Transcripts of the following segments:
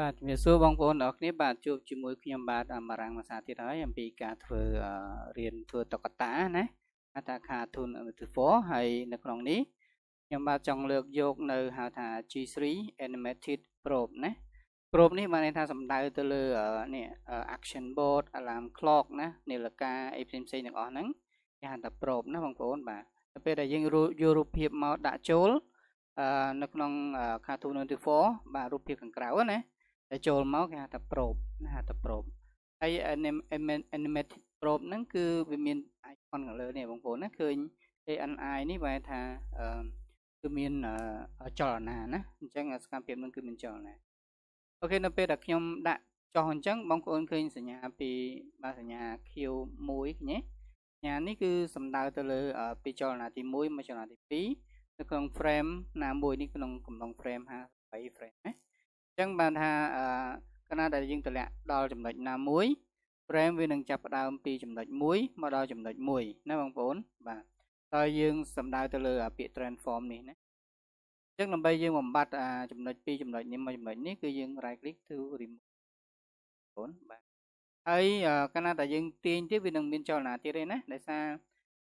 បាទជំរាបសួរបងប្អូនទាំងអស់គ្នាបាទជួបជាមួយខ្ញុំបាទបារាំងភាសាទៀតហើយអំពីការធ្វើរៀនធ្វើតុក្កតាណាហៅថា cartoon metaphor ហើយនៅក្នុងនេះខ្ញុំបាទចង់លើកយកនៅហៅថា G3 animated probe ណា probe នេះបានន័យថាសំដៅទៅលើនេះ action board alarm clock ណានាឡិកាអីផ្សេងផ្សេងទាំងអស់ហ្នឹងគេហៅថា probe ណាបងប្អូនបាទទៅពេលដែលយើងយករូបភាពមកដាក់ចូលនៅក្នុង cartoon 24បាទរូបភាពខាងក្រៅណា តែចូលមកគេហៅថា probe ណាហៅថា probe ហើយ animated probe ហ្នឹងគឺវាមាន icon ខាងលើនេះបងប្អូនណាឃើញ ANI នេះបែរថាគឺមានចលនាណាអញ្ចឹងសកម្មភាពហ្នឹងគឺមានចលនាអូខេនៅពេលដែលខ្ញុំដាក់ចុះអញ្ចឹងបងប្អូនឃើញសញ្ញាពីបាទសញ្ញា Q1 ឃើញទេសញ្ញានេះគឺសំដៅទៅលើពីចលនាទី1មកចលនាទី2នៅក្នុង frame ណាមួយនេះក្នុងកំឡុង frame 53 frame ណា ចឹងបានថាកាលណាដែលយើងតម្លាក់ដល់ចំណុចណាមួយ frame វានឹងចាប់ផ្ដើមពីចំណុច1មកដល់ចំណុច1ណាបងប្អូនបាទតើយើងសំដៅទៅលើពាក្យ transform នេះណាអញ្ចឹងដើម្បីយើងបំបត្តិចំណុចពីចំណុចនេះមកចំណុចនេះគឺយើង right click to remove បងបាទហើយកាលណាតែយើងទាញទៀតវានឹងមានចលនាទៀតទេណាដោយសារ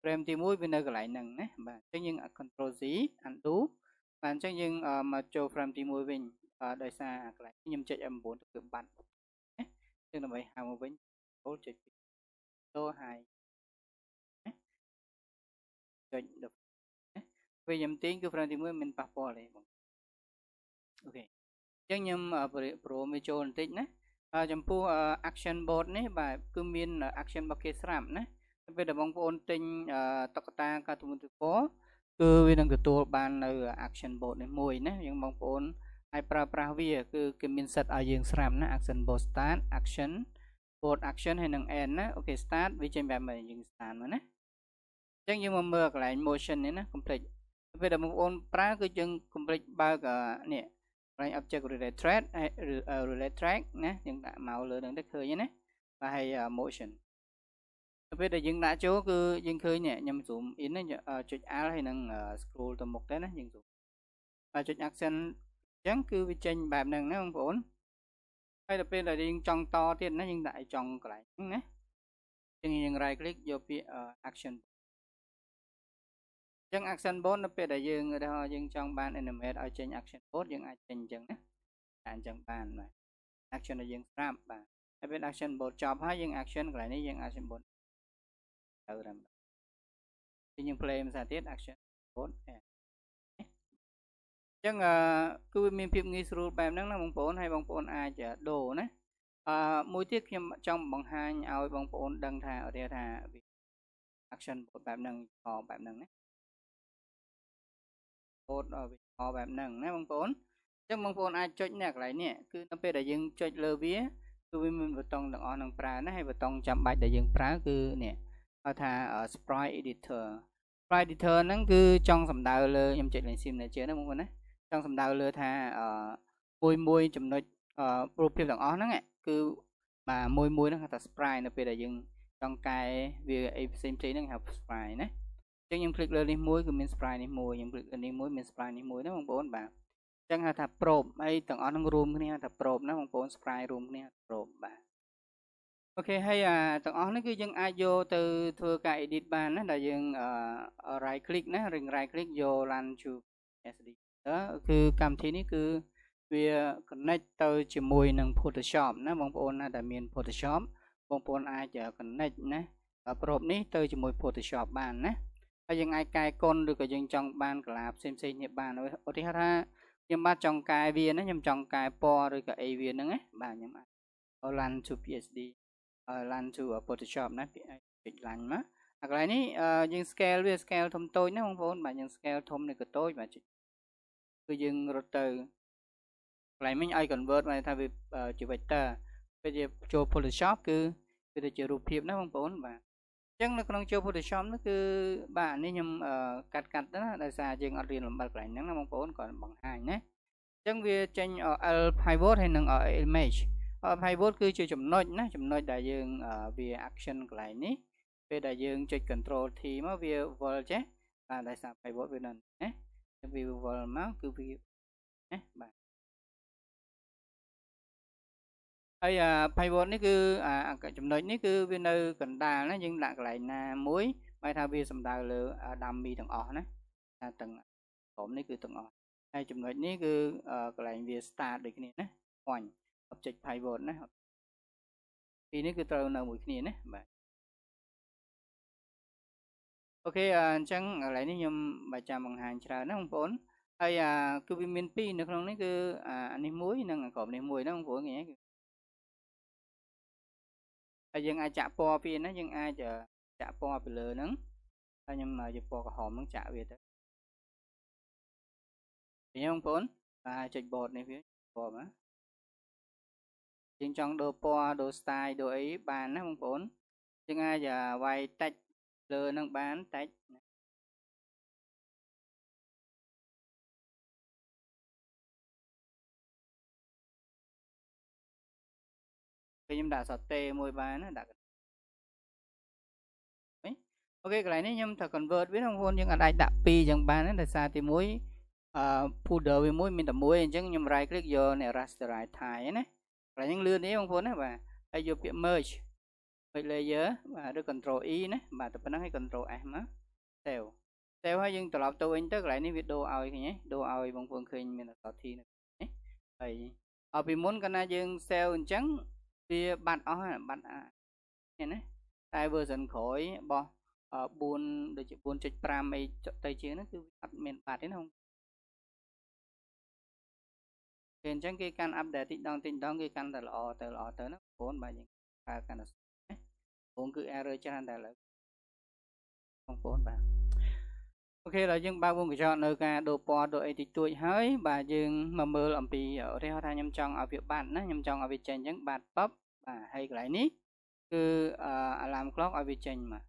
frame ទី1វានៅកន្លែងហ្នឹងណាបាទអញ្ចឹងយើង control Z undo បាទអញ្ចឹងយើងមកចូល frame ទី1វិញ ដោយសារកន្លែងខ្ញុំចុច F9 ទៅគឺបាត់ណាចឹងដើម្បីហៅមកវិញចូលចុចពីទៅហើយចុចដល់ណាពេលខ្ញុំទាញគឺ frame ទី1មានប៉ះពាល់ទេបងអូខេអញ្ចឹងខ្ញុំប្រូវាចូលបន្តិចណាចំពោះ action board នេះបាទគឺមាន action របស់គេស្រាប់ណាពេលដែលបងប្អូនទិញតុក្កតាកាទូនទី4គឺវានឹងទទួលបាននៅ action board នេះមួយណាយើងបងប្អូន ហើយប្រើប្រាស់វាគឺគេមានសិតឲ្យយើងស្រាប់ណា action board start action board action ហើយនឹង end ណាអូខេ start វាចេញបែបម៉េចយើង start មកណាអញ្ចឹងយើងមកមើលកន្លែង motion នេះណា complete ពេលដែលបងប្អូនប្រើគឺយើង complete បើកនេះកន្លែង object relate track relate track ណាយើងដាក់មកលើនឹងទៅឃើញណាបាទហើយ motion ពេលដែលយើងដាក់ចូលគឺយើងឃើញនេះខ្ញុំ zoom in ចុច Alt ហើយនឹង scroll ទៅមុខទៅណាយើង zoom បាទចុច action អញ្ចឹងគឺវាចេញបែបហ្នឹងណាបងប្អូនហើយដល់ពេលដែលយើងចង់តទៀតណាយើងដាក់ឲ្យចង់កន្លែងហ្នឹងណាអញ្ចឹងយើង right click យកពាក្យ action អញ្ចឹង action board នៅពេលដែលយើងឧទាហរណ៍យើងចង់បាន animate ឲ្យចេញ action board យើងអាចចេញអញ្ចឹងណាតែអញ្ចឹងបានបាទ action ដែលយើងស្រាប់បាទហើយពេល action board ចប់ហើយយើង action កន្លែងនេះយើង action board ទៅតាមយើង play ភាសាទៀត action board អញ្ចឹងគឺវាមានភាពងាយស្រួលបែបហ្នឹងណាបងប្អូនហើយបងប្អូនអាចដូរណាអឺមួយទៀតខ្ញុំចង់បង្ហាញឲ្យបងប្អូនដឹងថារៀបថា action បែបហ្នឹងខបែបហ្នឹងណាកូដវិខបែបហ្នឹងណាបងប្អូនអញ្ចឹងបងប្អូនអាចចុចនេះកន្លែងនេះគឺនៅពេលដែលយើងចុចលើវាគឺវាមានប៊ូតុងទាំងអស់នឹងប្រើណាហើយប៊ូតុងចាំបាច់ដែលយើងប្រើគឺនេះហៅថា sprite editor sprite editor ហ្នឹងគឺចង់សំដៅលើខ្ញុំចុចលេង signature ណាបងប្អូនណា ចង់សំដៅលើថាមួយមួយចំណុចរូបភាពទាំងអស់ហ្នឹងគឺបាទមួយមួយហ្នឹងហៅថា sprite នៅពេលដែលយើងចង់កែវាអីផ្សេងផ្សេងហ្នឹងហៅ sprite ណាអញ្ចឹងខ្ញុំคลิกលើនេះមួយគឺមាន sprite នេះមួយខ្ញុំคลิกលើនេះមួយមាន sprite នេះមួយណាបងប្អូនបាទអញ្ចឹងហៅថា probe ហើយទាំងអស់ហ្នឹងរួមគ្នាហៅថា probe ណាបងប្អូន sprite រួមគ្នា probe បាទអូខេហើយអាទាំងអស់នេះគឺយើងអាចយកទៅធ្វើការ edit បានណាដែលយើង right click ណា ring right click យក run to SD គឺកម្មវិធីនេះគឺវា connect ទៅជាមួយនឹង Photoshop ណាបងប្អូនណាដែលមាន Photoshop បងប្អូនអាច connect ណាប្រូបនេះទៅជាមួយ Photoshop បានណាហើយយើងអាចកែកុនឬក៏យើងចង់បានកលាផ្សេងផ្សេងនេះបានឧទាហរណ៍ថាខ្ញុំបាទចង់កែវាណាខ្ញុំចង់កែពណ៌ឬក៏អីវាហ្នឹងណាបាទខ្ញុំអាច LAN to PSD LAN to Photoshop ណាពីចុច LAN មកអាកន្លែងនេះយើង scale វា scale ធំតូចណាបងប្អូនបាទយើង scale ធំនេះក៏តូចបាទចុច គឺយើងរត់ទៅកន្លែងមិញឲ្យ convert មកថាវាជា vector ពេលជាចូល Photoshop គឺវាទៅជារូបភាពណាបងប្អូនបាទអញ្ចឹងនៅក្នុងចូល Photoshop នោះគឺបាទនេះខ្ញុំកាត់កាត់ណាដោយសារយើងអត់រៀនលំបាត់កន្លែងហ្នឹងណាបងប្អូនក៏បង្ហាញណាអញ្ចឹងវាចេញ L pivot ហើយនិង image pivot គឺជាចំណុចណាចំណុចដែលយើងវា action កន្លែងនេះពេលដែលយើងចុច control T មកវាវិលចេះបាទដោយសារ pivot វានៅណា វាវិលមកគឺវាណាបាទហើយអា pivot នេះគឺអាចំណុចនេះគឺវានៅកណ្ដាលណាយើងដាក់កន្លែងណាមួយបែរថាវាសំដៅលើ dummy ទាំងអស់ណាថាទាំងក្រុមនេះគឺទាំងអស់ហើយចំណុចនេះគឺកន្លែងវា start ដូចគ្នាណា point object pivot ណាពីនេះគឺត្រូវនៅមួយគ្នាណាបាទ អូខេអញ្ចឹងកន្លែងនេះខ្ញុំបើចាំបង្ហាញច្រើនណាបងប្អូនហើយអាគឺវាមាន2នៅក្នុងនេះគឺអានេះមួយនិងក្រុមនេះមួយណាបងប្អូនឃើញទេហើយយើងអាចចាក់ពណ៌ពីណាយើងអាចចាក់ពណ៌ពីលើហ្នឹងហើយខ្ញុំយកពណ៌ក្រហមហ្នឹងចាក់វាទៅឃើញបងប្អូនបាទចុច board នេះវាពណ៌មកយើងចង់ដូរពណ៌ដូរ style ដូរអីបានណាបងប្អូនយើងអាចវាយតាច់ លើនឹងបានតាច់ខ្ញុំដាក់សតេមួយបានណាដាក់អូខេកន្លែងនេះខ្ញុំត្រូវ convert វាបងប្អូនយើងអាចដាក់2អញ្ចឹងបានដោយសារទី1អឺ folder វាមួយមានតែមួយអញ្ចឹងខ្ញុំ right click យកអ្នក rasterize tile ណាកន្លែងហ្នឹងលឿនទេបងប្អូនណាបាទហើយយកពាក្យ merge merge layer បាទឬ control E ណាបាទតែប៉ុណ្្នឹងហើយ control S មក save save ហើយយើងត្រឡប់ទៅវិញទៅកន្លែងនេះវាដូរឲ្យឃើញទេដូរឲ្យបងប្អូនឃើញមានអក្សរ T នៅនេះហើយឲ្យពីមុនកាលណាយើង save អញ្ចឹងវាបាត់អស់បាត់នេះណាតែ version ក្រោយរបស់4ដូចជា4.5អីទៅជាងហ្នឹងគឺអត់មានបាត់ទេណាគេអញ្ចឹងគេកាន់អាប់ដេតតិចដងតិចដងគេកាន់តែល្អទៅល្អទៅណាបងប្អូនបាទយើងប្រើកាន់តែណាប ងគឺ error ច្រើនតែឥឡូវបងប្អូនបាទអូខេដល់យើងបើកវងកញ្ចក់នៅការដូរពណ៌ដូរអីតិចតួចហើយបាទយើងមកមើលអំពីឧទាហរណ៍ថាខ្ញុំចង់ឲ្យវាបាត់ណាខ្ញុំចង់ឲ្យវាចេញអញ្ចឹងបាត់ប៉បបាទហើយកន្លែងនេះគឺ alarm clock ឲ្យវាចេញមក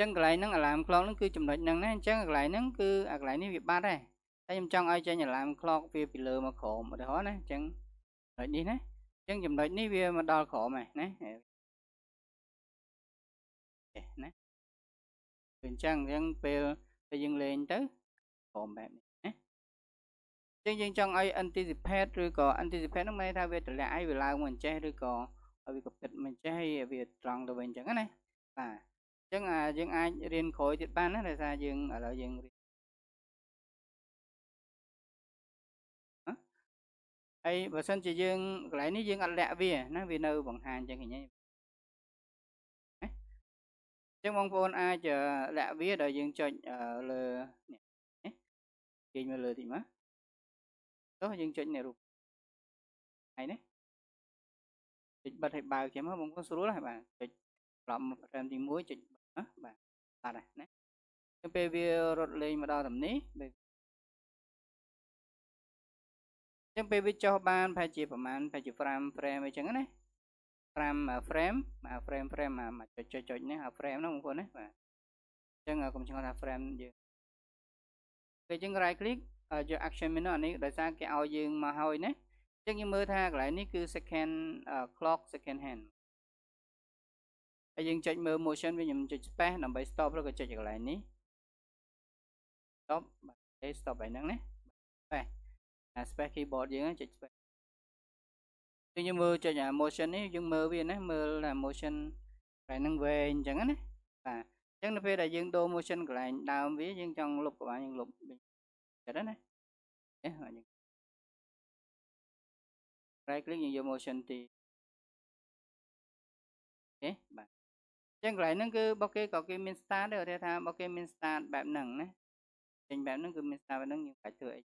ចឹងកន្លែងហ្នឹង alarm clock ហ្នឹងគឺចំណុចហ្នឹងណាអញ្ចឹងកន្លែងហ្នឹងគឺអាកន្លែងនេះវាបាត់ដែរតែខ្ញុំចង់ឲ្យចេញ alarm clock វាពីលើមកក្រោមឧទាហរណ៍ណាអញ្ចឹង ចំណុចនេះណាអញ្ចឹងចំណុចនេះវាមកដល់ក្រោមហើយណាណាអញ្ចឹងអញ្ចឹងពេលដែលយើងលេងទៅក្រោមបែបនេះណាអញ្ចឹងយើងចង់ឲ្យ anticipate ឬក៏ anticipate ហ្នឹងមានថាវាតម្លាក់ឲ្យវាឡើងមកអញ្ចេះឬក៏ឲ្យវាកពិតមិនចេះឲ្យវាត្រង់ទៅវិញអញ្ចឹងណាបាទចឹងយើងអាចរៀនក្រោយទៀតបានណាដោយសារយើងឥឡូវយើងរៀន ហើយបើសិនជាយើងកន្លែងនេះយើងអត់លាក់វាណាវានៅបង្ហាញចឹងឃើញទេចឹងបងប្អូនអាចលាក់វាដោយយើងចុចលើនេះគេមើលលើតិចមកចុះយើងចុចនេះរូបហើយនេះចុចបិទឲ្យបើកចឹងមកបងប្អូនស្រួលហើយបាទចុចត្រឡប់មកប្រេមទី1ចុចបាទបាត់ហើយណាទៅពេលវារត់លេងមកដល់តំនេះ ចឹងពេលវាចុះបានប្រហែលជាប្រហែលប្រហែលជា5 frame អីចឹងណា5 frame មក frame frame មកចុចចុចចុចនេះ frame ហ្នឹងបងប្អូនណាបាទចឹងកុំឆ្ងល់ថា frame យើងពេលចឹង right click យក action menu អានេះដោយសារគេឲ្យយើងមកហើយណាចឹងយើងមើលថាកន្លែងនេះគឺ second clock second hand ហើយយើងចុចមើល motion វិញខ្ញុំចុច space ដើម្បី stop ឬក៏ចុចកន្លែងនេះ stop បាទទេ stop ហើយហ្នឹងណា space អា space keyboard យើងចុច space យើងមើលចុចអា motion នេះយើងមើលវាណាមើលអា motion កន្លែងហ្នឹងវែងអញ្ចឹងណាបាទអញ្ចឹងនៅពេលដែលយើងដូរ motion កន្លែងដើមវាយើងចង់លុបក៏បានយើងលុបវិញចិត្តណាអេយើង right click យើងយក motion ទីអូខេបាទចឹងកន្លែងហ្នឹងគឺរបស់គេក៏គេមាន start ដែរគេថារបស់គេមាន start បែបហ្នឹងណាចេញបែបហ្នឹងគឺមាន start បែបហ្នឹងយើងបាច់ធ្វើអី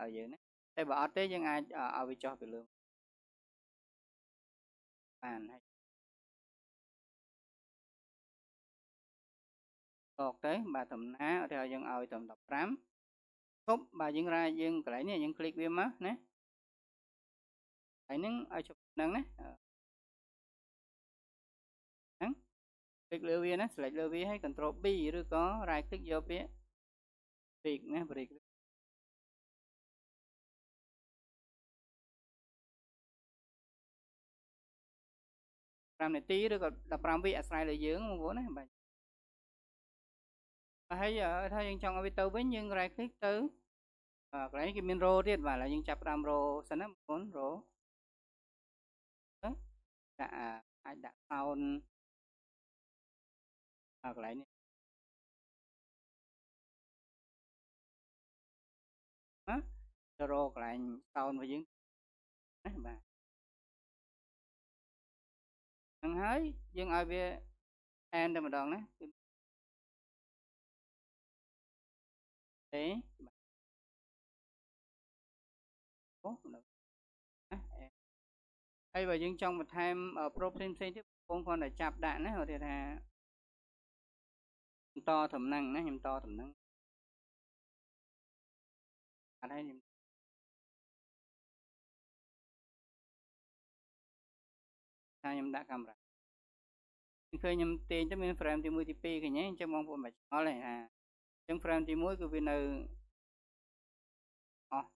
ឲ្យយើងណាតែបើអត់ទេយើងអាចឲ្យវាចុះទៅលើបានហើយតកទៅបាទតំណាឧទាហរណ៍យើងឲ្យតំ15ឈប់បាទយើងរាយយើងកន្លែងនេះយើងคลิกវាមកណាហើយនឹងឲ្យជប់ហ្នឹងណាហ្នឹង click លើវាណា select លើវាហើយ control B ឬក៏ right click យកពាក្យ break ណា break 5នាទីឬក៏15វិអាស្រ័យលើយើងបងប្អូនណាបាទហើយថាយើងចង់ឲ្យវាទៅវិញយើង right click ទៅកន្លែងគេមាន row ទៀតបាទឥឡូវយើងចាប់តាម row សិនណាបងប្អូន row ដាក់អាចដាក់ sound កន្លែងនេះណាទៅរកកន្លែង sound របស់យើងណាបាទ ហ្នឹងហើយយើងឲ្យវា end តែម្ដងណាគឺទេអូណាហើយបើយើងចង់បន្ថែម pro ផ្សេងផ្សេងទៀតបងគ្រាន់តែចាប់ដាក់ណាគាត់ថាតតំណែងណាខ្ញុំតតំណែងអត់ហើយខ្ញុំ ថាខ្ញុំដាក់កាមេរ៉ាឃើញខ្ញុំទាញទៅមាន frame ទី1ទី2ឃើញទេអញ្ចឹងបងប្អូនមិនឆ្ងល់ទេថាអញ្ចឹង frame ទី1គឺវានៅអស់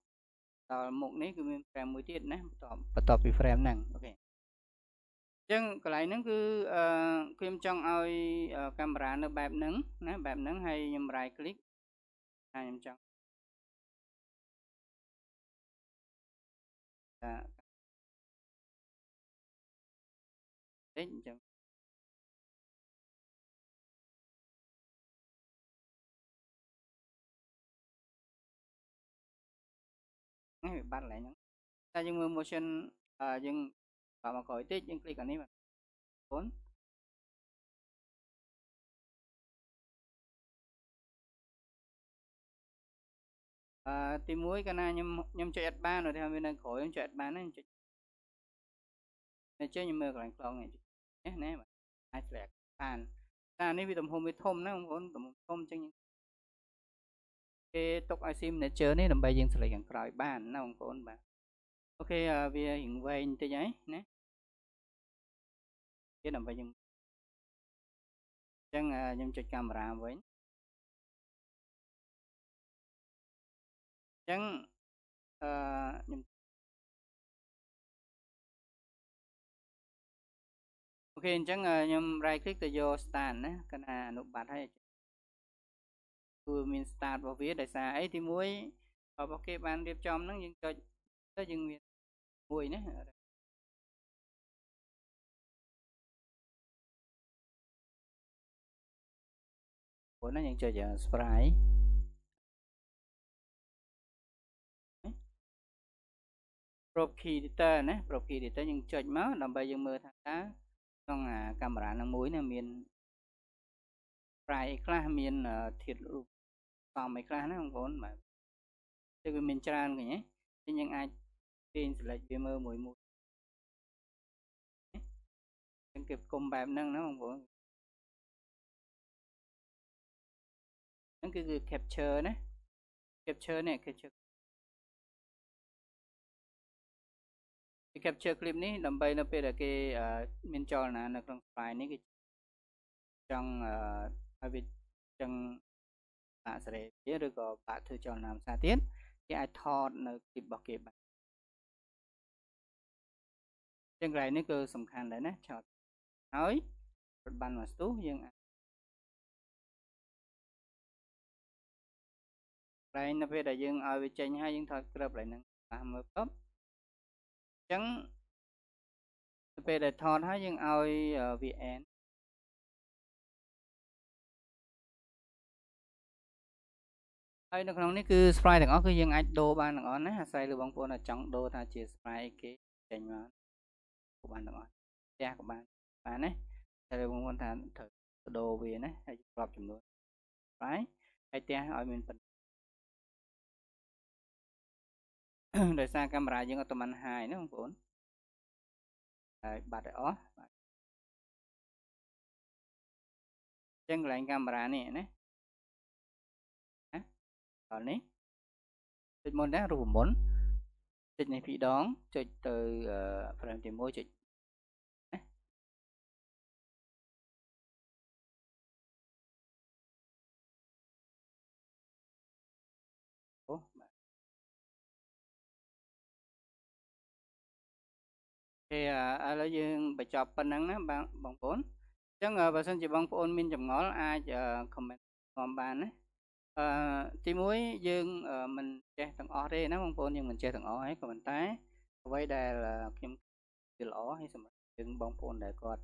ដល់មុខនេះគឺមាន frame មួយទៀតណាបន្ទាប់បន្ទាប់ពី frame ហ្នឹងអូខេអញ្ចឹងកន្លែងហ្នឹងគឺអឺខ្ញុំចង់ឲ្យកាមេរ៉ានៅបែបហ្នឹងណាបែបហ្នឹងហើយខ្ញុំ right click ថាខ្ញុំចង់ vecchio ngay bị bắt lại nhá. ta dùng motion à dùng vào mà khỏi tích nhưng click ở đây mà bốn. À, thì muối cái này nhưng nhưng chơi ba rồi thì hôm nay khỏi nhầm chơi ba nên chơi chơi nhầm mơ còn lại này ណ៍វានៅក្រោយខ្ញុំចុចអត់បានណាខ្ញុំចុចអញ្ចឹងខ្ញុំមើលកន្លែងខ្លងនេះណាបាទអាចធ្លាក់បានតែនេះវាទំហំវាធំណាបងប្អូនទំហំធំអញ្ចឹងគេទុកឲ្យ sim manager នេះដើម្បីយើង select ខាងក្រោយបានណាបងប្អូនបាទអូខេវារៀងវែងបន្តិចហើយណាទៀតដើម្បីយើងអញ្ចឹងខ្ញុំចុចកាមេរ៉ាវិញអញ្ចឹងអឺខ្ញុំ អូខេអញ្ចឹងខ្ញុំ right click ទៅយក stand ណាកណ្ដាអនុបត្តិឲ្យគឺមាន start របស់វាដោយសារអីទី1របស់គេបានរៀបចំហ្នឹងយើងចុចទៅយើងមានមួយណាព្រោះហ្នឹងយើងចុច spray probe key editor ណា probe key editor យើងចុចមកដើម្បីយើងមើលថាតើ ក្នុងកាមេរ៉ានឹងមួយនេះមាន spray អីខ្លះមានធាតុរូបសំអីខ្លះណាបងប្អូនបាទគឺវាមានច្រើនឃើញទេយើងអាចទាញ select វាមើលមួយមួយចឹងគេគុំបែបហ្នឹងណាបងប្អូនហ្នឹងគឺគឺ capture ណា capture នេះ capture capture clip នេះដើម្បីនៅពេលដែលគេមានចលនានៅក្នុង file នេះគឺចង់ឲ្យវាចឹងបាក់សេរីវាឬក៏បាក់ធ្វើចលនាភាសាទៀតគេអាចថតនៅ clip របស់គេបានចឹងកន្លែងនេះគឺសំខាន់ដែរណាឆោតហើយរត់បានមកស្ទុះយើងអាចកន្លែងនៅពេលដែលយើងឲ្យវាចេញហើយយើងថតក្របកន្លែងហ្នឹងតាមមើលពប់ អញ្ចឹងទៅពេលដែលថតហើយយើងឲ្យ VN ហើយនៅក្នុងនេះគឺ sprite ទាំងអស់គឺយើងអាចដូរបានទាំងអស់ណាអាស្រ័យលើបងប្អូនថាចង់ដូរថាជា sprite គេចេញមកក៏បានទាំងអស់ផ្ទះក៏បានបានណាតែបងប្អូនថាត្រូវដូរវាណាហើយក្របចំនួន sprite ហើយផ្ទះឲ្យមានប៉ុណ្ណឹង ដោយសារកាមេរ៉ាយើងអត់តំបានហាយណាបងប្អូនហើយបាត់ឲ្យអស់បាទចឹងកន្លែងកាមេរ៉ានេះណាដល់នេះចុចមុនណារូបមុនចុចនេះពីរដងចុចទៅ frame ទី1ចុច គេឥឡូវយើងបញ្ចប់ប៉ុណ្ណឹងណាបងប្អូនអញ្ចឹងបើសិនជាបងប្អូនមានចម្ងល់អាច comment នាំបានណាអឺទី1យើងមិនចេះទាំងអស់ទេណាបងប្អូនយើងមិនចេះទាំងអស់ហើយក៏ប៉ុន្តែអ្វីដែលខ្ញុំគឺល្អហើយសម្រាប់យើងបងប្អូនដែលគាត់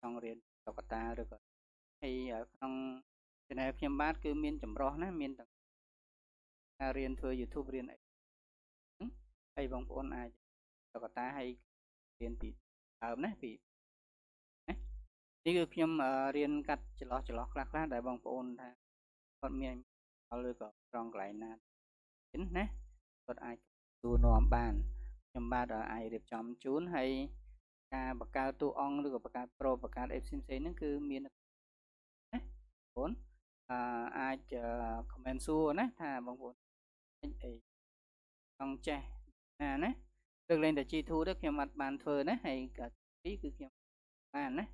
ចង់រៀនតុក្កតាឬក៏ហើយក្នុង channel ខ្ញុំបាទគឺមានចម្រោះណាមានទាំងការរៀនធ្វើ YouTube រៀនអីហើយបងប្អូនអាចតុក្កតាហើយ រៀនពីដើមណាពីណានេះគឺខ្ញុំរៀនកាត់ចន្លោះចន្លោះខ្លះខ្លះដែលបងប្អូនថាគាត់មានឬក៏ត្រង់កន្លែងណាណាគាត់អាចទូនាំបានខ្ញុំបាទអាចរៀបចំជូនហើយការបង្កើតតួអង្គឬក៏បង្កើតប្រូបង្កើតអីផ្សេងផ្សេងហ្នឹងគឺមានណាបងប្អូនអអាច comment សួរណាថាបងប្អូនអីចង់ចេះណាណា លើកលែងតែ G2 ទៅខ្ញុំអត់បានធ្វើណាហើយក៏ទីគឺខ្ញុំបានណា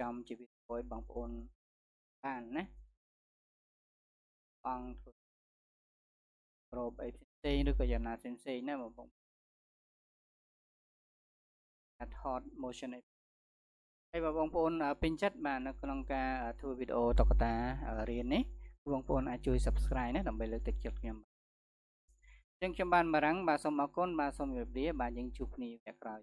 ចំជីវិតឲ្យបងប្អូនបានណាអង្គធ្វើប្រូបអីផ្សេងឬក៏យ៉ាងណាផ្សេងៗណាបងប្អូនអាថត motion អីហើយបើបងប្អូនពេញចិត្តបាទនៅក្នុងការធ្វើវីដេអូតុក្កតារៀននេះបងប្អូនអាចជួយ Subscribe ណាដើម្បីលើកទឹកចិត្តខ្ញុំអញ្ចឹងខ្ញុំបានបារាំងបាទសូមអរគុណបាទសូមជម្រាបលាបាទយើងជួបគ្នាវគ្គក្រោយ